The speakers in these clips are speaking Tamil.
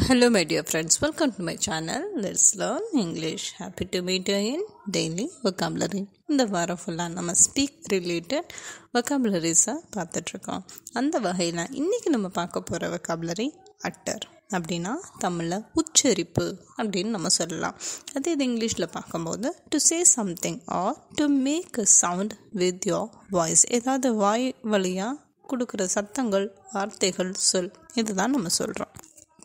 Hello, my dear friends. Welcome to my channel. Let's learn English. Happy to meet you in daily vocabulary. இந்த வாரம் ஃபுல்லாக நம்ம ஸ்பீக் ரிலேட்டட் vocabularies-அ பார்த்துட்ருக்கோம் அந்த வகையில் இன்றைக்கி நம்ம பார்க்க போகிற vocabulary அட்டர் அப்படின்னா தமிழில் உச்சரிப்பு அப்படின்னு நம்ம சொல்லலாம் அதே இது இங்கிலீஷில் பார்க்கும்போது to say something or to make a sound with your voice ஏதாவது வாய் வழியாக கொடுக்குற சத்தங்கள் வார்த்தைகள் சொல் இதுதான் நம்ம சொல்கிறோம்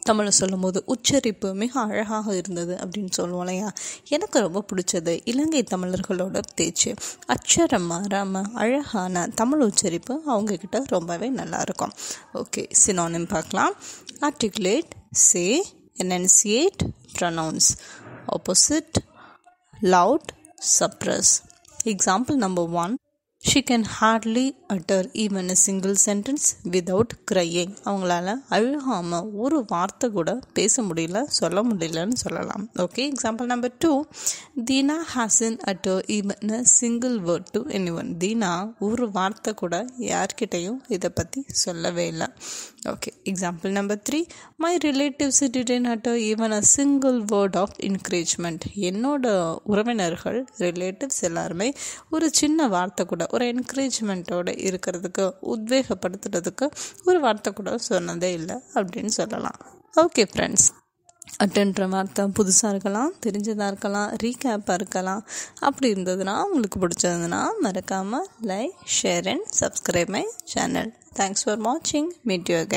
தமிழில் சொல்லும்போது உச்சரிப்பு மிக அழகாக இருந்தது அப்படின்னு சொல்லுவோம் இல்லையா? எனக்கு ரொம்ப பிடிச்சது இலங்கை தமிழர்களோட பேச்சு. அச்சரம் மாறாமல் அழகான தமிழ் உச்சரிப்பு அவங்கக்கிட்ட ரொம்பவே நல்லாயிருக்கும். ஓகே சினோனிம் பார்க்கலாம். Articulate say enunciate pronounce opposite loud suppress example number one she can hardly utter even a single sentence without crying அவங்களால அழுகாமல் ஒரு வார்த்தை கூட பேச முடியல சொல்ல முடியலன்னு சொல்லலாம். Okay example number two Deena hasn't utter even a single word to anyone Deena ஒரு வார்த்தை கூட யார்கிட்டையும் இதை பற்றி சொல்லவே இல்லை. Okay example number three my relatives didn't utter even a single word of encouragement என்னோட உறவினர்கள் ரிலேட்டிவ்ஸ் எல்லாருமே ஒரு சின்ன வார்த்தை கூட ஒரு என்கரேஜ்மெண்ட்டோட இருக்கிறதுக்கு உத்வேகப்படுத்துறதுக்கு ஒரு வார்த்தை கூட சொன்னதே இல்லை அப்படின்னு சொல்லலாம். ஓகே ஃப்ரெண்ட்ஸ் அட்டன்ற வார்த்தை புதுசாக இருக்கலாம் தெரிஞ்சதாக இருக்கலாம் ரீகேப்பாக இருக்கலாம். அப்படி இருந்ததுன்னா உங்களுக்கு பிடிச்சதுன்னா மறக்காமல் like share and subscribe my channel thanks for வாட்சிங் மீட் யூ அகைன்